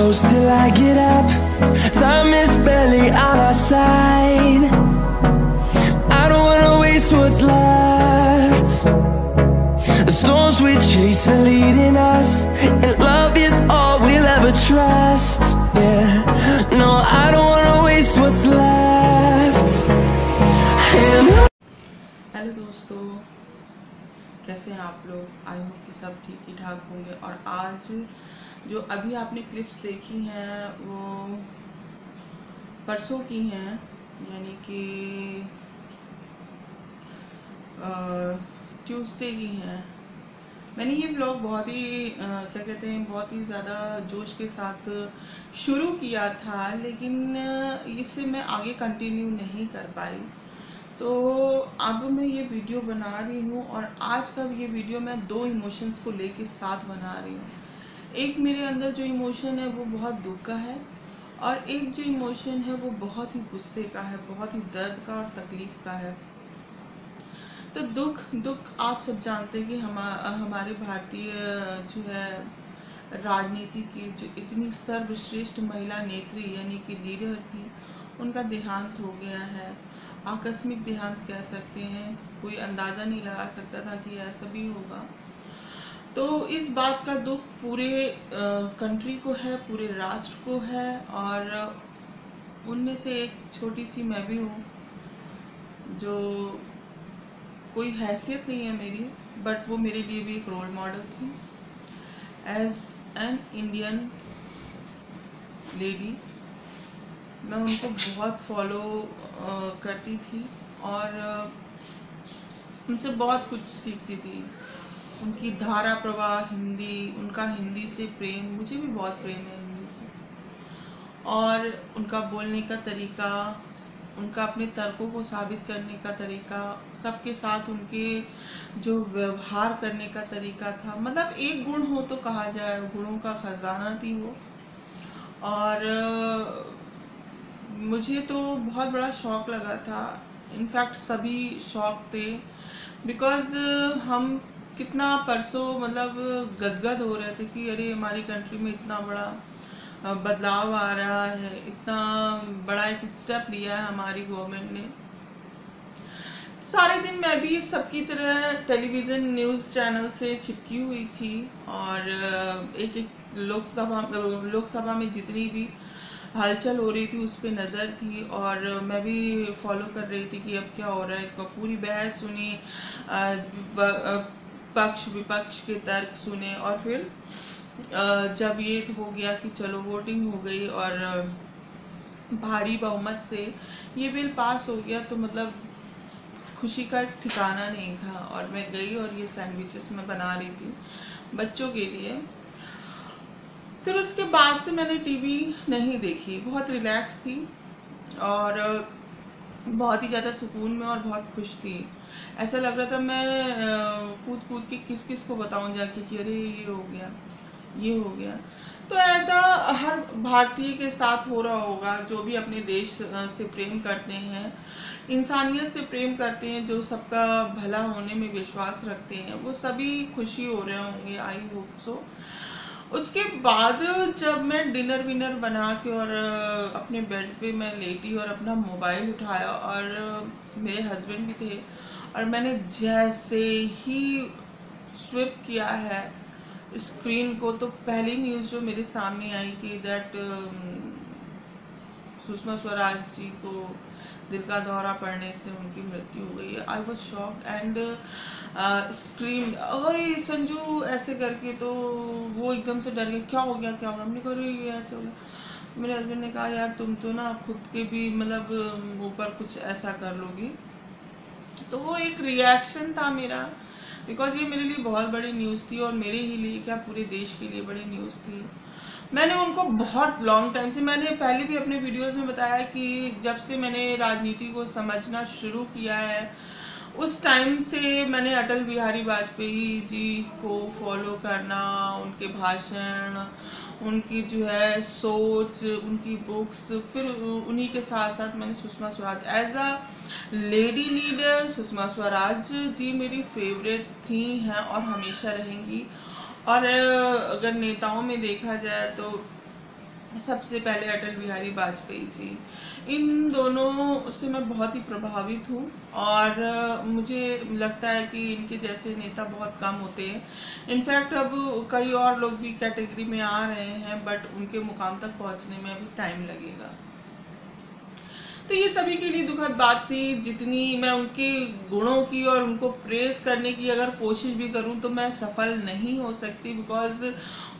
close till I get up. Time is barely on our side. I don't wanna waste what's left. The storms we chase are leading us, and love is all we'll ever trust. Yeah, no, I don't wanna waste what's left. And hello दोस्तों कैसे हैं आप लोग I hope कि सब ठीक ही ठाक होंगे और आज जो अभी आपने क्लिप्स देखी हैं वो परसों की हैं यानी कि ट्यूसडे की हैं। मैंने ये ब्लॉग बहुत ही क्या कहते हैं बहुत ही ज़्यादा जोश के साथ शुरू किया था लेकिन अ, इसे मैं आगे कंटिन्यू नहीं कर पाई। तो अब मैं ये वीडियो बना रही हूँ और आज का ये वीडियो मैं दो इमोशंस को लेके साथ बना रही हूँ। एक मेरे अंदर जो इमोशन है वो बहुत दुख का है और एक जो इमोशन है वो बहुत ही गुस्से का है, बहुत ही दर्द का और तकलीफ़ का है। तो दुख दुख आप सब जानते हैं कि हम, हमारे भारतीय जो है राजनीति की जो इतनी सर्वश्रेष्ठ महिला नेत्री यानी कि लीडर थी, उनका देहांत हो गया है। आकस्मिक देहांत कह सकते हैं, कोई अंदाज़ा नहीं लगा सकता था कि ऐसा भी होगा। तो इस बात का दुख पूरे कंट्री को है, पूरे राष्ट्र को है और उनमें से एक छोटी सी मैं भी हूँ जो कोई हैसियत नहीं है मेरी बट वो मेरे लिए भी एक रोल मॉडल थी। एज एन इंडियन लेडी मैं उनको बहुत फॉलो करती थी और उनसे बहुत कुछ सीखती थी। उनकी धारा प्रवाह हिंदी, उनका हिंदी से प्रेम, मुझे भी बहुत प्रेम है हिंदी से। और उनका बोलने का तरीका, उनका अपने तर्कों को साबित करने का तरीका, सबके साथ उनके जो व्यवहार करने का तरीका था मतलब एक गुण हो तो कहा जाए, गुणों का खजाना थी वो। और, मुझे तो बहुत बड़ा शौक लगा था। इनफैक्ट सभी शौक थे। बिकॉज़ हम कितना परसों मतलब गदगद हो रहे थे कि अरे हमारी कंट्री में इतना बड़ा बदलाव आ रहा है, इतना बड़ा एक स्टेप लिया है हमारी गवर्नमेंट ने। सारे दिन मैं भी सबकी तरह टेलीविज़न न्यूज़ चैनल से चिपकी हुई थी और एक एक लोकसभा लोकसभा में जितनी भी हलचल हो रही थी उस पर नज़र थी और मैं भी फॉलो कर रही थी कि अब क्या हो रहा है। पूरी बहस सुनी पक्ष विपक्ष के तर्क सुने और फिर जब ये हो गया कि चलो वोटिंग हो गई और भारी बहुमत से ये बिल पास हो गया तो मतलब खुशी का ठिकाना नहीं था और मैं गई और ये सैंडविचेस मैं बना रही थी बच्चों के लिए। फिर उसके बाद से मैंने टीवी नहीं देखी, बहुत रिलैक्स थी और बहुत ही ज़्यादा सुकून में और बहुत खुश थी। ऐसा लग रहा था मैं कूद कूद के किस किस को बताऊँ जाके कि अरे, ये हो गया, ये हो गया। तो ऐसा हर भारतीय के साथ हो रहा होगा, जो भी अपने देश से प्रेम करते हैं, इंसानियत से प्रेम करते हैं, जो सबका भला होने में विश्वास रखते हैं, वो सभी खुशी हो रहे होंगे आई होप सो उसके बाद जब मैं डिनर विनर बना के और अपने बेड पे मैं लेटी और अपना मोबाइल उठाया और मेरे हस्बैंड भी थे और मैंने जैसे ही स्विप किया है स्क्रीन को तो पहली न्यूज़ जो मेरे सामने आई कि दैट सुषमा स्वराज जी को दिल का दौरा पड़ने से उनकी मृत्यु हो गई। I was shock and scream अरे संजू ऐसे करके तो वो एकदम से डर गया क्या हो गया क्या हो गया? हमने कहा "अरे, ये ऐसे हो गया। मेरे हस्बैंड ने कहा यार तुम तो ना खुद के भी मतलब अम, ऊपर कुछ ऐसा कर लोगी। तो वो एक रिएक्शन था मेरा। बिकॉज़ ये मेरे लिए बहुत बड़ी न्यूज़ थी और मेरे ही लिए क्या पूरे देश के लिए बड़ी न्यूज़ थी। मैंने उनको बहुत लॉन्ग टाइम से, मैंने पहले भी अपने वीडियोस में बताया कि जब से मैंने राजनीति को समझना शुरू किया है, उस टाइम से मैंने अटल बिहारी वाजपेयी जी को फॉलो करना, उनके भाषण उनकी जो है सोच, उनकी बुक्स फिर उन्हीं के साथ साथ मैंने Sushma Swaraj as a lady leader Sushma Swaraj ji मेरी फेवरेट थी, हैं और हमेशा रहेंगी। और अगर नेताओं में देखा जाए तो सबसे पहले अटल बिहारी वाजपेयी जी। इन दोनों से मैं बहुत ही प्रभावित हूँ और मुझे लगता है कि इनके जैसे नेता बहुत कम होते हैं। इनफैक्ट अब कई और लोग भी कैटेगरी में आ रहे हैं, बट उनके मुकाम तक पहुँचने में अभी टाइम लगेगा। तो ये सभी के लिए दुखद बात थी, जितनी मैं उनके गुणों की और उनको प्रेस करने की अगर कोशिश भी करूँ तो मैं सफल नहीं हो सकती बिकॉज़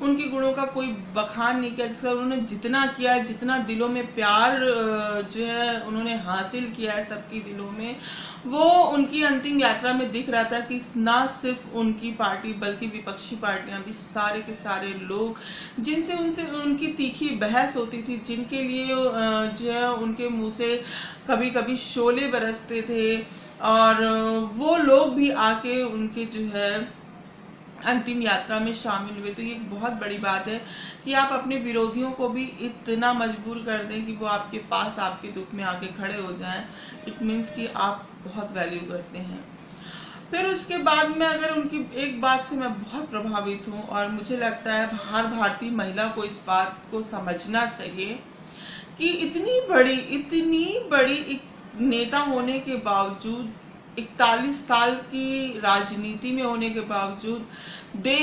उनके गुणों का कोई बखान नहीं किया, जिसका उन्होंने जितना किया, जितना दिलों में प्यार जो है, उन्होंने हासिल किया है सबके दिलों में, वो उनकी अंतिम यात्रा में दिख रहा था कि ना सिर्फ़ उनकी पार्टी, बल्कि विपक्षी पार्टियाँ भी, सारे के सारे लोग, जिनसे उनसे, उनकी तीखी बहस होती थी, जिनके लिए जो है, उनके मुँह से कभी कभी शोले बरसते थे, और वो लोग भी आके उनके, जो है अंतिम यात्रा में शामिल हुए। तो ये बहुत बड़ी बात है कि आप अपने विरोधियों को भी इतना मजबूर कर दें कि वो आपके पास, आपके दुख में आके खड़े हो जाएँ। इट मीन्स कि आप बहुत वैल्यू करते हैं। फिर उसके बाद में अगर उनकी एक बात से मैं बहुत प्रभावित हूँ और मुझे लगता है हर भारतीय महिला को इस बात को समझना चाहिए कि इतनी बड़ी इतनी बड़ी एक नेता होने के बावजूद इकतालीस साल की राजनीति में होने के बावजूद, दे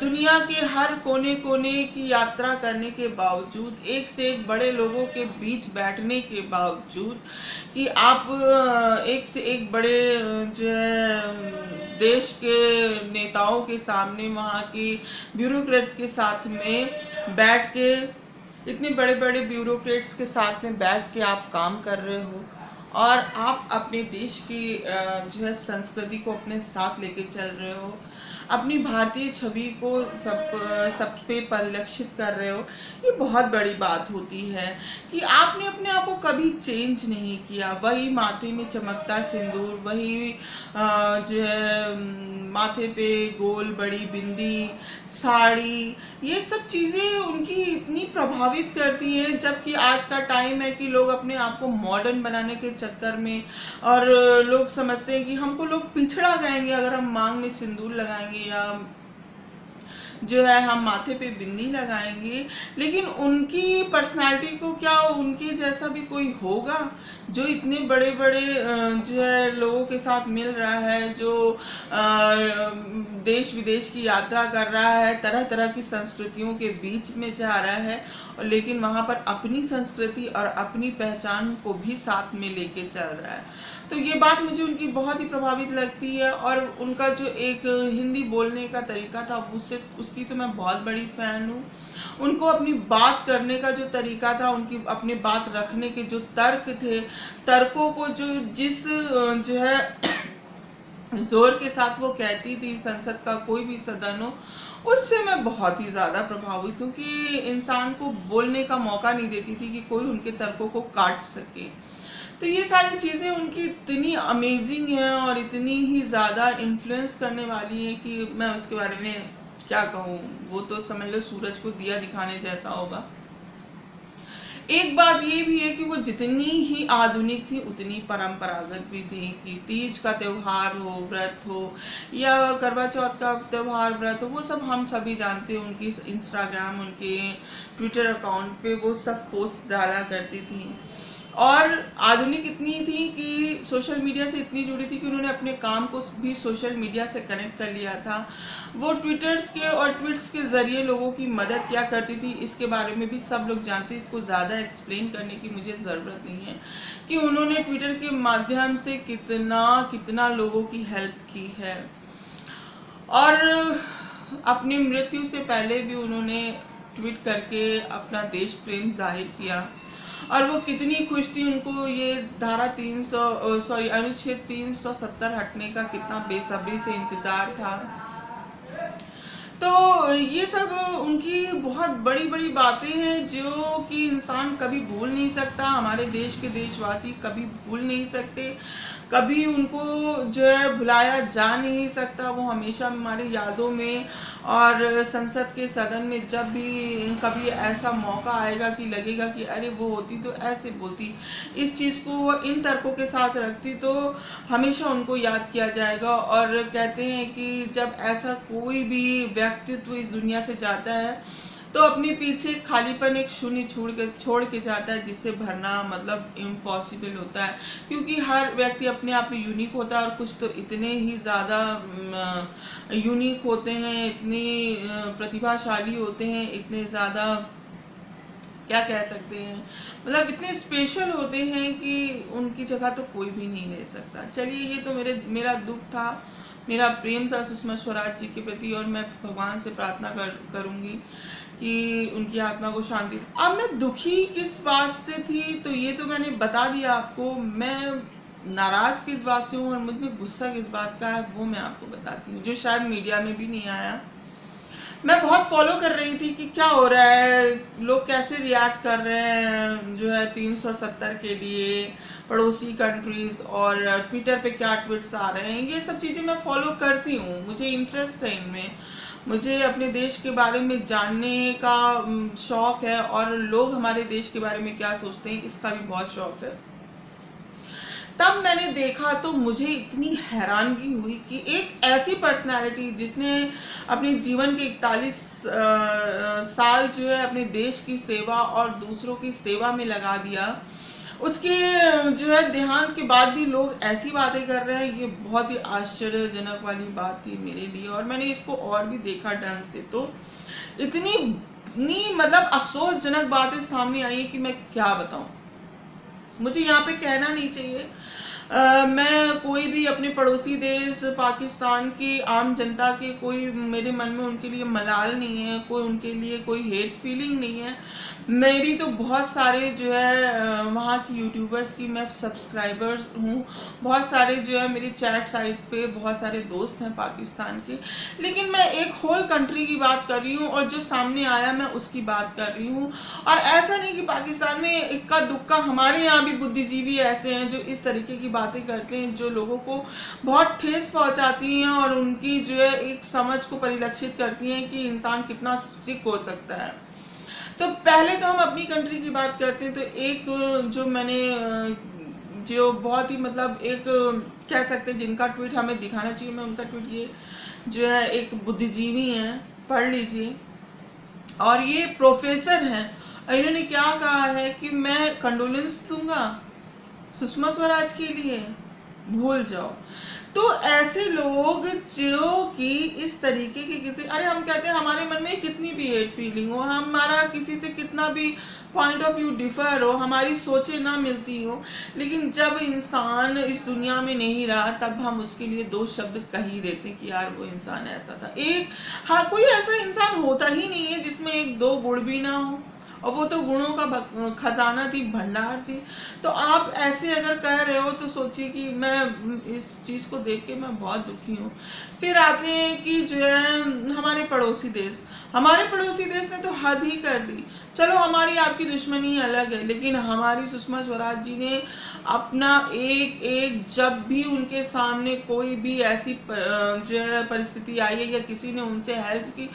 दुनिया के हर कोने कोने की यात्रा करने के बावजूद, एक से एक बड़े लोगों के बीच बैठने के बावजूद कि आप एक से एक बड़े जो है, देश के नेताओं के सामने, वहाँ की ब्यूरोक्रेट के साथ में बैठ के, इतने बड़े बड़े ब्यूरोक्रेट्स के साथ में बैठ के आप काम कर रहे हो। और आप अपने देश की जो है, संस्कृति को अपने साथ लेके चल रहे हो। अपनी भारतीय छवि को सब सब पे परिलक्षित कर रहे हो। ये बहुत बड़ी बात होती है कि आपने अपने आप को कभी चेंज नहीं किया। वही माथे में चमकता सिंदूर, वही जो है माथे पे गोल बड़ी बिंदी, साड़ी ये सब चीज़ें उनकी इतनी प्रभावित करती हैं, जबकि आज का टाइम है कि लोग अपने आप को मॉडर्न बनाने के चक्कर में और लोग समझते हैं कि हमको लोग पिछड़ा जाएँगे अगर हम मांग में सिंदूर लगाएँगे या जो है हम माथे पे बिंदी लगाएँगे। लेकिन उनकी पर्सनालिटी को क्या उनके जैसा भी कोई होगा, जो इतने बड़े बड़े जो है लोगों के साथ मिल रहा है, जो देश विदेश की यात्रा कर रहा है तरह तरह की संस्कृतियों के बीच में जा रहा है, और लेकिन वहाँ पर अपनी संस्कृति और अपनी पहचान को भी साथ में लेके चल रहा है। तो ये बात मुझे उनकी बहुत ही प्रभावित लगती है और उनका जो एक हिंदी बोलने का तरीका था, उससे, उसकी तो मैं बहुत बड़ी फ़ैन हूँ। उनको अपनी बात करने का जो तरीका था, उनकी अपनी बात रखने के जो तर्क थे, तर्कों को जो, जिस, जो है, ज़ोर के साथ वो कहती थी, संसद का कोई भी सदन हो, उससे मैं बहुत ही ज़्यादा प्रभावित हूँ कि इंसान को बोलने का मौका नहीं देती थी कि कोई उनके तर्कों को काट सके। तो ये सारी चीज़ें उनकी इतनी अमेजिंग हैं और इतनी ही ज़्यादा इन्फ्लुएंस करने वाली हैं कि मैं उसके बारे में क्या कहूँ? वो तो समझ लो सूरज को दिया दिखाने जैसा होगा। एक बात ये भी है कि वो जितनी ही आधुनिक थी, उतनी परंपरागत भी थी कि तीज का त्यौहार हो, व्रत हो, या करवा चौथ का त्यौहार, व्रत हो, वो सब हम सभी जानते हैं, उनकी इंस्टाग्राम उनके ट्विटर अकाउंट पे वो सब पोस्ट डाला करती थी। और आधुनिक इतनी थी कि सोशल मीडिया से इतनी जुड़ी थी कि उन्होंने अपने काम को भी सोशल मीडिया से कनेक्ट कर लिया था। वो ट्विटर्स के और ट्वीट्स के ज़रिए लोगों की मदद क्या करती थी, इसके बारे में भी सब लोग जानते हैं। इसको ज़्यादा एक्सप्लेन करने की मुझे ज़रूरत नहीं है कि उन्होंने ट्विटर के माध्यम से कितना कितना लोगों की हेल्प की है। और अपनी मृत्यु से पहले भी उन्होंने ट्वीट करके अपना देश प्रेम ज़ाहिर किया। और वो कितनी खुश थी उनको ये धारा तीन सौ सॉरी अनुच्छेद तीन सौ सत्तर हटने का कितना बेसब्री से इंतज़ार था। तो ये सब उनकी बहुत बड़ी बड़ी बातें हैं जो कि इंसान कभी भूल नहीं सकता, हमारे देश के देशवासी कभी भूल नहीं सकते। कभी उनको जो है भुलाया जा नहीं सकता, वो हमेशा हमारी यादों में और संसद के सदन में जब भी कभी ऐसा मौका आएगा कि लगेगा कि अरे वो होती तो ऐसे बोलती। इस चीज़ को वो इन तर्कों के साथ रखती तो हमेशा उनको याद किया जाएगा और कहते हैं कि जब ऐसा कोई भी व्यक्तित्व इस दुनिया से जाता है तो अपने पीछे खालीपन एक शून्य छोड़ के छोड़ के जाता है जिससे भरना मतलब इम्पॉसिबल होता है। क्योंकि हर व्यक्ति अपने आप में यूनिक होता है और कुछ तो इतने ही ज़्यादा यूनिक होते हैं, इतने प्रतिभाशाली होते हैं, इतने ज़्यादा, क्या कह सकते हैं? मतलब इतने स्पेशल होते हैं कि उनकी जगह तो कोई भी नहीं ले सकता। चलिए, ये तो मेरे, मेरा दुख था, मेरा प्रेम था सुषमा स्वराज जी के प्रति और मैं भगवान से प्रार्थना कर, करूँगी। कि उनकी आत्मा को शांति। अब मैं दुखी किस बात से थी तो ये तो मैंने बता दिया आपको। मैं नाराज़ किस बात से हूँ और मुझमें गुस्सा किस बात का है, वो मैं आपको बताती हूँ, जो शायद मीडिया में भी नहीं आया। मैं बहुत फॉलो कर रही थी कि क्या हो रहा है, लोग कैसे रिएक्ट कर रहे हैं, जो है 370 के लिए, पड़ोसी कंट्रीज़ और ट्विटर पे क्या ट्वीट्स आ रहे हैं, ये सब चीज़ें मैं फॉलो करती हूँ, मुझे इंटरेस्ट है इनमें। मुझे अपने देश के बारे में जानने का शौक़ है और लोग हमारे देश के बारे में क्या सोचते हैं, इसका भी बहुत शौक़ है। तब मैंने देखा तो मुझे इतनी हैरानगी हुई कि एक ऐसी पर्सनालिटी जिसने अपने जीवन के इकतालीस साल जो है अपने देश की सेवा और दूसरों की सेवा में लगा दिया उसके, जो है, देहांत के बाद भी लोग ऐसी बातें कर रहे हैं। ये बहुत ही आश्चर्यजनक वाली बात थी मेरे लिए, और मैंने इसको और भी देखा ढंग से। तो इतनी इतनी मतलब अफसोसजनक बातें सामने आई है कि मैं क्या बताऊँ। मुझे यहाँ पे कहना नहीं चाहिए। आ, मैं कोई भी अपने पड़ोसी देश पाकिस्तान की आम जनता के कोई मेरे मन में उनके लिए मलाल नहीं है कोई उनके लिए कोई हेट फीलिंग नहीं है। मेरी तो बहुत सारे जो है वहाँ की यूट्यूबर्स की मैं सब्सक्राइबर्स हूँ। बहुत सारे जो है मेरी चैट साइट पे बहुत सारे दोस्त हैं पाकिस्तान के। लेकिन मैं एक होल कंट्री की बात कर रही हूँ और जो सामने आया मैं उसकी बात कर रही हूँ। और ऐसा नहीं कि पाकिस्तान में इक्का दुक्का हमारे यहाँ भी बुद्धिजीवी ऐसे हैं जो इस तरीके की बातें करते हैं, जो लोगों को बहुत ठेस पहुँचाती हैं और उनकी जो है एक समझ को परिलक्षित करती हैं कि इंसान कितना सिक हो सकता है। तो पहले तो हम अपनी कंट्री की बात करते हैं तो एक जो मैंने, जो बहुत ही मतलब एक कह सकते हैं, जिनका ट्वीट हमें दिखाना चाहिए, मैं उनका ट्वीट ये जो है, एक बुद्धिजीवी हैं, पढ़ लीजिए। और ये प्रोफेसर हैं, इन्होंने क्या कहा है कि मैं कंडोलेंस दूँगा? सुषमा स्वराज के लिए। भूल जाओ। तो ऐसे लोग जो कि इस तरीके के किसी अरे, हम कहते हैं हमारे मन में कितनी भी हेट फीलिंग हो, हमारा किसी से कितना भी पॉइंट ऑफ़ व्यू डिफर हो, हमारी सोचें ना मिलती हो, लेकिन जब इंसान इस दुनिया में नहीं रहा, तब हम उसके लिए दो शब्द कह ही देते कि यार, वो इंसान ऐसा था। एक हाँ कोई ऐसा इंसान होता ही नहीं है जिसमें एक दो गुड़ भी ना हो। और वो तो गुणों का खजाना थी, भंडार थी। तो आप ऐसे अगर कह रहे हो तो सोचिए कि मैं, इस चीज़ को देख के मैं बहुत दुखी हूँ। फिर आते हैं कि जो है, हमारे पड़ोसी देश। हमारे पड़ोसी देश ने तो हद ही कर दी। चलो, हमारी आपकी दुश्मनी अलग है, लेकिन हमारी सुषमा स्वराज जी ने अपना एक एक, जब भी उनके सामने कोई भी ऐसी जो है, परिस्थिति आई है या किसी ने उनसे हेल्प की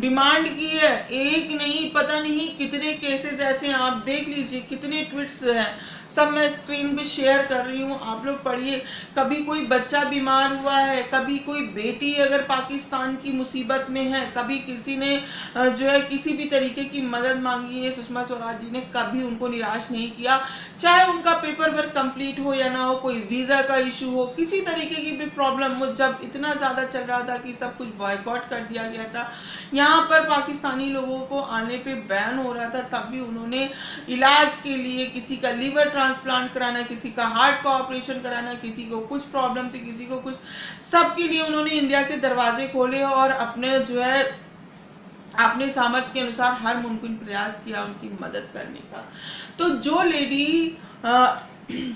डिमांड की है, एक नहीं, पता नहीं कितने केसेस ऐसे हैं, आप देख लीजिए कितने ट्वीट्स हैं। सब मैं स्क्रीन पे शेयर कर रही हूँ, आप लोग पढ़िए। कभी कोई बच्चा बीमार हुआ है, कभी कोई बेटी अगर पाकिस्तान की मुसीबत में है, कभी किसी ने जो है, किसी भी तरीके की मदद मांगी है, सुषमा स्वराज जी ने कभी उनको निराश नहीं किया। चाहे उनका पेपर वर्क कंप्लीट हो या ना हो, कोई वीज़ा का इशू हो, किसी तरीके की भी प्रॉब्लम हो, जब इतना ज़्यादा चल रहा था कि सब कुछ बॉयकॉट कर दिया गया था, यहाँ पर पाकिस्तानी लोगों को आने पे बैन हो रहा था, तब भी उन्होंने इलाज के लिए किसी का लीवर ट्रांसप्लांट कराना, किसी का हार्ट का ऑपरेशन कराना, किसी को कुछ प्रॉब्लम थी, किसी को कुछ, सबके लिए उन्होंने इंडिया के दरवाजे खोले और अपने जो है अपने सामर्थ्य के अनुसार हर मुमकिन प्रयास किया उनकी मदद करने का। तो जो लेडी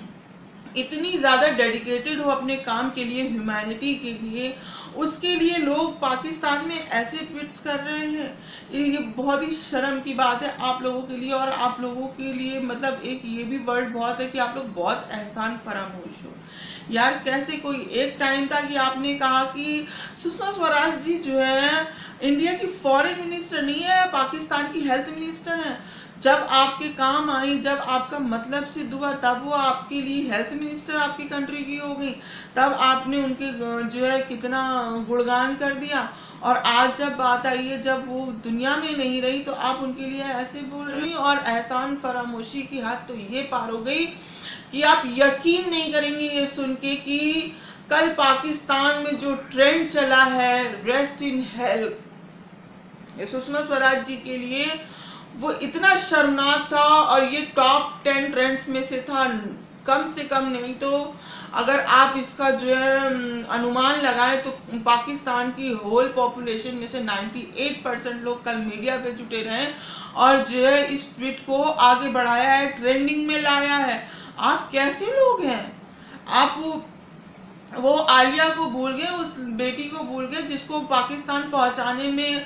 इतनी ज़्यादा डेडिकेटेड हो अपने काम के लिए ह्यूमैनिटी के लिए, उसके लिए लोग पाकिस्तान में ऐसे ट्वीट्स कर रहे हैं। ये बहुत ही शर्म की बात है आप लोगों के लिए और आप लोगों के लिए मतलब एक ये भी वर्ड बहुत है कि आप लोग बहुत एहसान फरामोश हो। यार, कैसे कोई एक टाइम था कि आपने कहा कि सुषमा स्वराज जी जो है इंडिया की फॉरेन मिनिस्टर नहीं है, पाकिस्तान की हेल्थ मिनिस्टर है। जब आपके काम आई, जब आपका मतलब सिद्ध हुआ, तब वो आपके लिए हेल्थ मिनिस्टर आपकी कंट्री की हो गई। तब आपने उनके जो है, कितना गुणगान कर दिया। और आज जब बात आई है, जब वो दुनिया में नहीं रही तो आप उनके लिए ऐसे बोल रही और एहसान फरामोशी की हद तो ये पार हो गई कि आप यकीन नहीं करेंगे ये सुन के कि कल पाकिस्तान में जो ट्रेंड चला है rest in health Sushma Swaraj ji के लिए वो इतना शर्मनाक था और ये टॉप टेन ट्रेंड्स में से था। कम से कम नहीं तो अगर आप इसका जो है अनुमान लगाएँ तो पाकिस्तान की होल पॉपुलेशन में से 98 परसेंट लोग कल मीडिया पे जुटे रहे और जो है इस ट्वीट को आगे बढ़ाया है ट्रेंडिंग में लाया है। आप कैसे लोग हैं? आप वो आलिया को भूल गए, उस बेटी को भूल गए, जिसको पाकिस्तान पहुँचाने में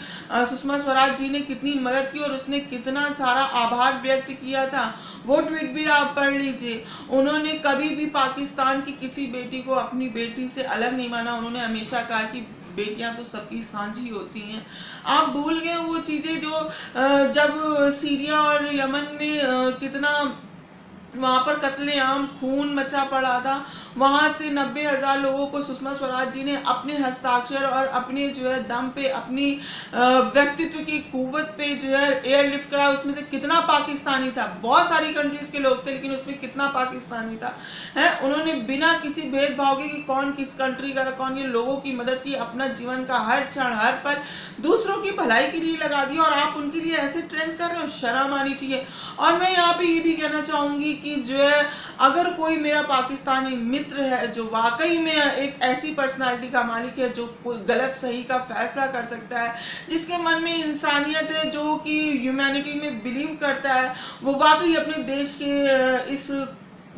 सुषमा स्वराज जी ने कितनी मदद की और उसने कितना सारा आभार व्यक्त किया था, वो ट्वीट भी आप पढ़ लीजिए। उन्होंने कभी भी पाकिस्तान की किसी बेटी को अपनी बेटी से अलग नहीं माना। उन्होंने हमेशा कहा कि बेटियाँ तो सबकी साझी होती हैं। आप भूल गए वो चीज़ें जो जब सीरिया और यमन में कितना, वहाँ पर कत्लेआम, खून मचा पड़ा था वहाँ से नब्बे हज़ार लोगों को सुषमा स्वराज जी ने अपने हस्ताक्षर और अपने जो है दम पे अपनी व्यक्तित्व की कुवत पे जो है एयरलिफ्ट करा। उसमें से कितना पाकिस्तानी था? बहुत सारी कंट्रीज़ के लोग थे, लेकिन उसमें कितना पाकिस्तानी था? है? उन्होंने बिना किसी भेदभाव के कि कौन किस कंट्री का कौन ये लोगों की मदद की, अपना जीवन का हर क्षण, हर पल दूसरों की भलाई के लिए लगा दिया और आप उनके लिए ऐसे ट्रेंड कर रहे हो? शर्म आनी चाहिए। और मैं यहाँ पे ये भी कहना चाहूँगी कि जो है, अगर कोई मेरा पाकिस्तानी है, जो वाकई में एक ऐसी पर्सनालिटी का मालिक है, जो कोई गलत, सही का फैसला कर सकता है, जिसके मन में इंसानियत है, जो कि ह्यूमैनिटी में बिलीव करता है, वो वाकई अपने देश के इस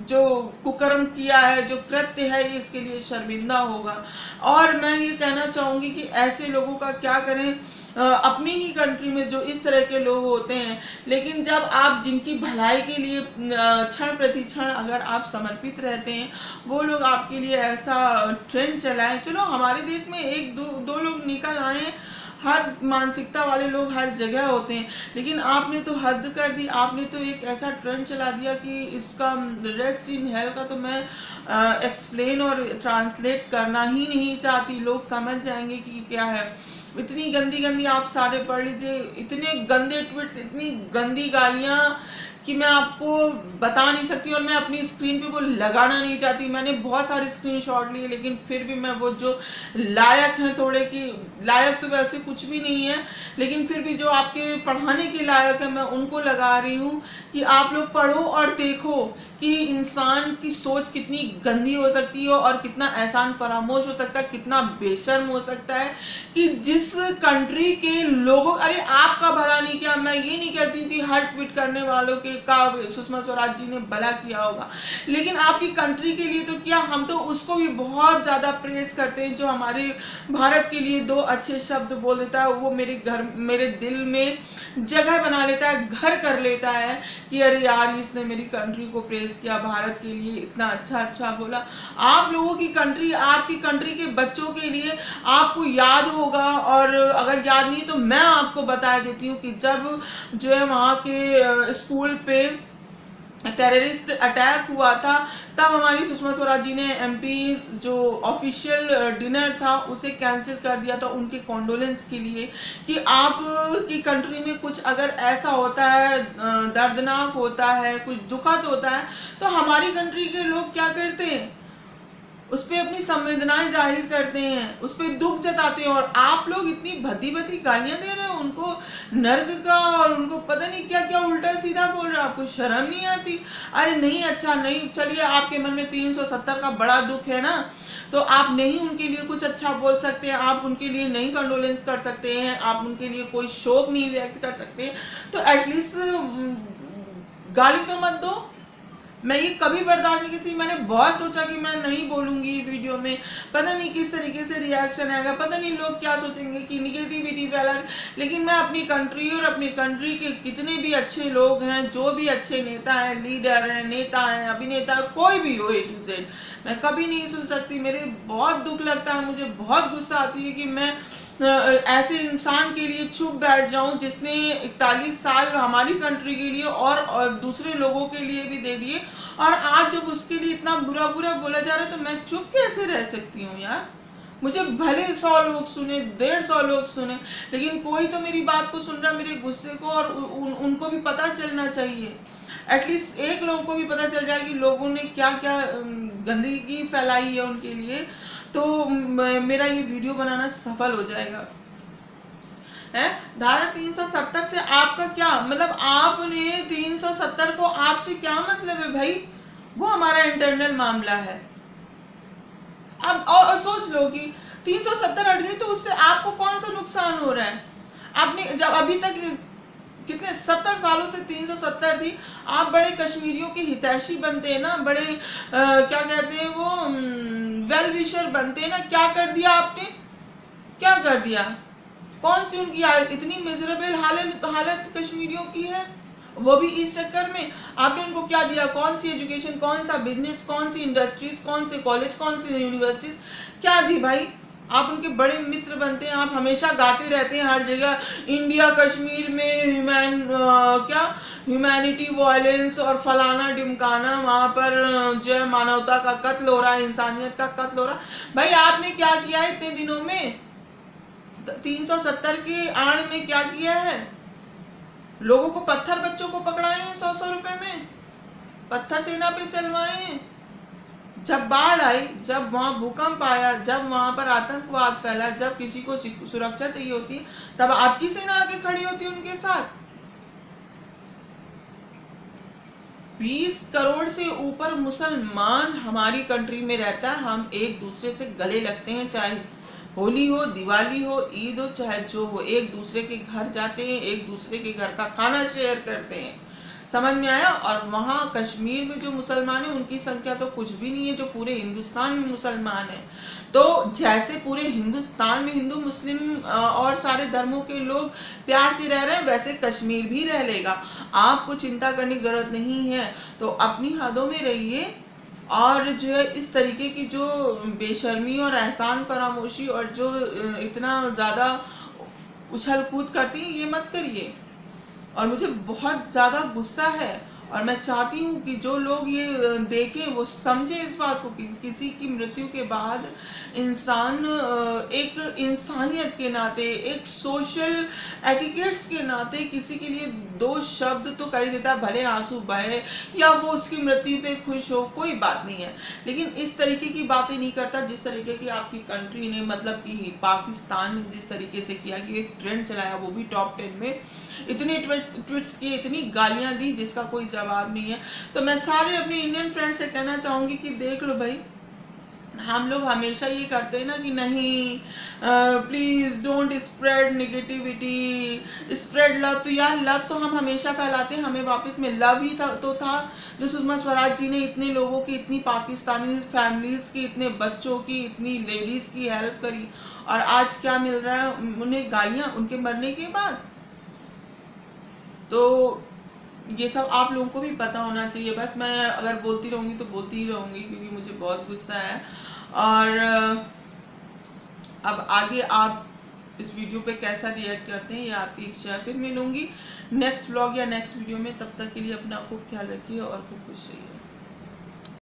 जो कुकर्म किया है, जो कृत्य है इसके लिए शर्मिंदा होगा। और मैं ये कहना चाहूँगी कि ऐसे लोगों का क्या करें अपनी ही कंट्री में जो इस तरह के लोग होते हैं, लेकिन जब आप जिनकी भलाई के लिए क्षण प्रति क्षण अगर आप समर्पित रहते हैं, वो लोग आपके लिए ऐसा ट्रेंड चलाएँ, चलो हमारे देश में एक दो दो लोग निकल आए हर मानसिकता वाले लोग हर जगह होते हैं, लेकिन आपने तो हद कर दी, आपने तो एक ऐसा ट्रेंड चला दिया कि इसका रेस्ट इन हेल्थ का तो मैं एक्सप्लेन और ट्रांसलेट करना ही नहीं चाहती, लोग समझ जाएँगे कि क्या है। इतनी गंदी गंदी आप सारे पढ़ लीजिए, इतने गंदे ट्वीट्स इतनी गंदी गालियाँ कि मैं आपको बता नहीं सकती और मैं अपनी स्क्रीन पे वो लगाना नहीं चाहती। मैंने बहुत सारे स्क्रीनशॉट लिए, लेकिन फिर भी मैं वो जो लायक हैं थोड़े कि लायक तो वैसे कुछ भी नहीं है, लेकिन फिर भी जो आपके पढ़ाने के लायक है, मैं उनको लगा रही हूँ कि आप लोग पढ़ो और देखो कि इंसान की सोच कितनी गंदी हो सकती है और कितना एहसान फरामोश हो सकता है, कितना बेशर्म हो सकता है कि जिस कंट्री के लोगों अरे, आपका भला नहीं किया, मैं ये नहीं कहती थी हर ट्वीट करने वालों के का सुषमा स्वराज जी ने भला किया होगा। लेकिन आपकी कंट्री के लिए तो क्या, हम तो उसको भी बहुत ज़्यादा प्रेस करते हैं, जो हमारे भारत के लिए दो अच्छे शब्द बोल देता है, वो मेरे घर मेरे दिल में जगह बना लेता है, घर कर लेता है कि अरे यार, इसने मेरी कंट्री को प्रेस किया भारत के लिए इतना अच्छा अच्छा बोला। आप लोगों की कंट्री आपकी कंट्री के बच्चों के लिए आपको याद होगा और अगर याद नहीं तो मैं आपको बता देती हूँ कि जब जो है वहाँ के स्कूल पे टेररिस्ट अटैक हुआ था, तब हमारी सुषमा स्वराज जी ने एमपी जो ऑफिशियल डिनर था, उसे कैंसिल कर दिया। था उनके कॉन्डोलेंस के लिए कि आप की कंट्री में कुछ अगर ऐसा होता है दर्दनाक होता है, कुछ दुखद होता है तो हमारी कंट्री के लोग क्या करते हैं? उस पर अपनी संवेदनाएँ ज़ाहिर करते हैं, उस पर दुख जताते हैं और आप लोग इतनी भद्दी भद्दी गालियाँ दे रहे हैं, उनको नर्क का और उनको पता नहीं क्या क्या उल्टा सीधा बोल रहे हैं, आपको शर्म नहीं आती? अरे नहीं अच्छा नहीं, चलिए आपके मन में 370 का बड़ा दुख है ना तो आप नहीं उनके लिए कुछ अच्छा बोल सकते हैं, आप उनके लिए नहीं कंडोलेंस कर सकते हैं, आप उनके लिए कोई शोक नहीं व्यक्त कर सकते तो एटलीस्ट गाली तो मत दो। मैं ये कभी बर्दाश्त नहीं की थी। मैंने बहुत सोचा कि मैं नहीं बोलूँगी वीडियो में। पता नहीं किस तरीके से रिएक्शन आएगा। पता नहीं लोग क्या सोचेंगे कि निगेटिविटी फैला लेकिन मैं अपनी कंट्री और अपनी कंट्री के कितने भी अच्छे लोग हैं, जो भी अच्छे नेता हैं लीडर हैं, नेता हैं, अभिनेता, कोई भी हो ए टू जेड मैं कभी नहीं सुन सकती। मेरे बहुत दुख लगता है, मुझे बहुत गुस्सा आती है कि मैं ऐसे इंसान के लिए चुप बैठ जाऊँ जिसने इकतालीस साल हमारी कंट्री के लिए और, दूसरे लोगों के लिए भी दे दिए। और आज जब उसके लिए इतना बुरा बुरा बोला जा रहा है तो मैं चुप कैसे रह सकती हूँ यार? मुझे भले सौ लोग सुने डेढ़ सौ लोग सुने लेकिन कोई तो मेरी बात को सुन रहा मेरे गुस्से को और उन, उनको भी पता चलना चाहिए। एटलीस्ट एक लोगों को भी पता चल जाए कि लोगों ने क्या क्या गंदगी फैलाई है उनके लिए। तो मेरा ये वीडियो बनाना सफल हो जाएगा। है? धारा 370 से आपका क्या? मतलब आपने 370 को आपसे क्या मतलब है भाई? वो हमारा इंटरनल मामला है। अब और, और सोच लो कि 370 हट गई तो उससे आपको कौन सा नुकसान हो रहा है? आपने जब अभी तक कितने सत्तर सालों से तीन सौ सत्तर थी आप बड़े कश्मीरियों के हितैषी बनते हैं ना बड़े आ, क्या कहते हैं वो वेल विशर बनते ना, क्या कर दिया आपने? क्या कर दिया? कौन सी उनकी हालत? इतनी मिजरेबल हालत हालत कश्मीरियों की है। वो भी इस चक्कर में। आपने उनको क्या दिया? कौन सी एजुकेशन कौन सा बिज़नेस कौन सी इंडस्ट्रीज़ कौन से कॉलेज कौन सी यूनिवर्सिटीज क्या दी भाई? आप उनके बड़े मित्र बनते हैं, आप हमेशा गाते रहते हैं हर जगह। इंडिया कश्मीर में ह्यूमैन क्या? ह्यूमैनिटी वायलेंस और फलाना डिमकाना वहाँ पर जो है मानवता का कत्ल हो रहा है, इंसानियत का कत्ल हो रहा भाई, आपने क्या किया है इतने दिनों में? 370 के आड़ में क्या किया है? लोगों को पत्थर, बच्चों को पकड़ाए हैं सौ सौ रुपए में। पत्थर सेना पे चलवाए हैं। जब बाढ़ आई, जब वहाँ भूकंप आया, जब वहाँ पर आतंकवाद फैला, जब किसी को सुरक्षा चाहिए होती, तब आपकी सेना आके खड़ी होती उनके साथ। 20 करोड़ से ऊपर मुसलमान हमारी कंट्री में रहता है। हम एक दूसरे से गले लगते हैं, चाहे होली हो, दिवाली हो, ईद हो, चाहे जो हो, एक दूसरे के घर जाते हैं, एक दूसरे के घर का खाना शेयर करते हैं। समझ में आया? और वहाँ कश्मीर में जो मुसलमान है, उनकी संख्या तो कुछ भी नहीं है, जो पूरे हिंदुस्तान में मुसलमान है। तो जैसे पूरे हिंदुस्तान में हिंदू, मुस्लिम और सारे धर्मों के लोग प्यार से रह रहे हैं, वैसे कश्मीर भी रह लेगा। आपको चिंता करने की ज़रूरत नहीं है। तो अपनी हदों में रहिए। और जो है, इस तरीके की जो बेशर्मी और एहसान, फरामोशी और जो इतना ज़्यादा उछल कूद करती है, ये मत करिए। और मुझे बहुत ज़्यादा गुस्सा है और मैं चाहती हूँ कि जो लोग ये देखें, वो समझे इस बात को कि किसी की मृत्यु के बाद इंसान एक इंसानियत के नाते, एक सोशल एटिकेट्स के नाते किसी के लिए दो शब्द तो कर देता भले आँसू बहे या वो उसकी मृत्यु पे खुश हो, कोई बात नहीं है। लेकिन इस तरीके की बातें नहीं करता जिस तरीके की आपकी कंट्री ने मतलब कि पाकिस्तान ने जिस तरीके से किया कि एक ट्रेंड चलाया, वो भी टॉप टेन में। इतने ट्वीट्स ट्वीट्स किए इतनी गालियाँ दी जिसका कोई जवाब नहीं है। तो मैं सारे अपने इंडियन फ्रेंड से कहना चाहूँगी कि देख लो भाई, हम लोग हमेशा ये करते हैं ना कि नहीं please don't spread negativity spread love तो यार लव तो हम हमेशा फैलाते हैं, हमें वापस में लव ही था तो था। जो सुषमा स्वराज जी ने इतने लोगों की, इतनी पाकिस्तानी फैमिलीज़ की, इतने बच्चों की, इतनी लेडीज़ की हेल्प करी। और आज क्या मिल रहा है? उन्हें गालियाँ, उनके मरने के बाद? तो ये सब आप लोगों को भी पता होना चाहिए। बस मैं अगर बोलती रहूँगी तो बोलती ही रहूँगी क्योंकि मुझे बहुत गुस्सा है। और अब आगे आप इस वीडियो पे कैसा रिएक्ट करते हैं, ये आपकी इच्छा फिर मिलूँगी। नेक्स्ट ब्लॉग या नेक्स्ट वीडियो में, तब तक के लिए अपना खूब ख्याल रखिए और खूब खुश रहिए।